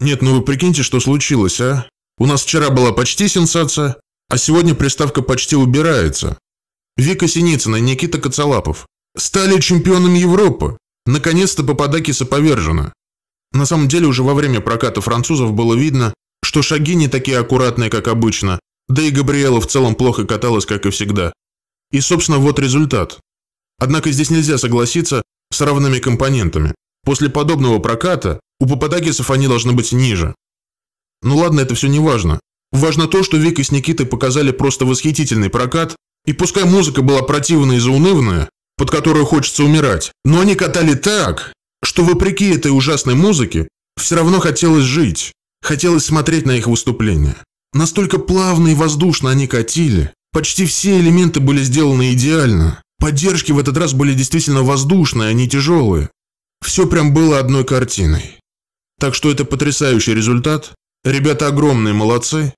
Нет, ну вы прикиньте, что случилось, а? У нас вчера была почти сенсация, а сегодня приставка почти убирается. Вика Синицына и Никита Коцалапов стали чемпионами Европы. Наконец-то Пападакиса повержена. На самом деле уже во время проката французов было видно, что шаги не такие аккуратные, как обычно, да и Габриэла в целом плохо каталась, как и всегда. И, собственно, вот результат. Однако здесь нельзя согласиться с равными компонентами. После подобного проката у Пападакисов они должны быть ниже. Ну ладно, это все не важно. Важно то, что Вика с Никитой показали просто восхитительный прокат, и пускай музыка была противная и заунывная, под которую хочется умирать, но они катали так, что вопреки этой ужасной музыке все равно хотелось жить, хотелось смотреть на их выступления. Настолько плавно и воздушно они катили, почти все элементы были сделаны идеально. Поддержки в этот раз были действительно воздушные, а не тяжелые. Все прям было одной картиной. Так что это потрясающий результат. Ребята огромные молодцы.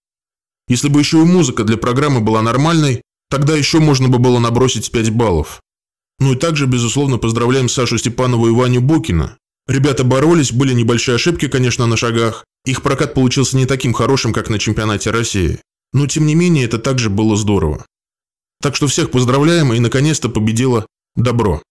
Если бы еще и музыка для программы была нормальной, тогда еще можно бы было набросить 5 баллов. Ну и также, безусловно, поздравляем Сашу Степанову и Ваню Букина. Ребята боролись, были небольшие ошибки, конечно, на шагах. Их прокат получился не таким хорошим, как на чемпионате России. Но, тем не менее, это также было здорово. Так что всех поздравляем, и наконец-то победило добро.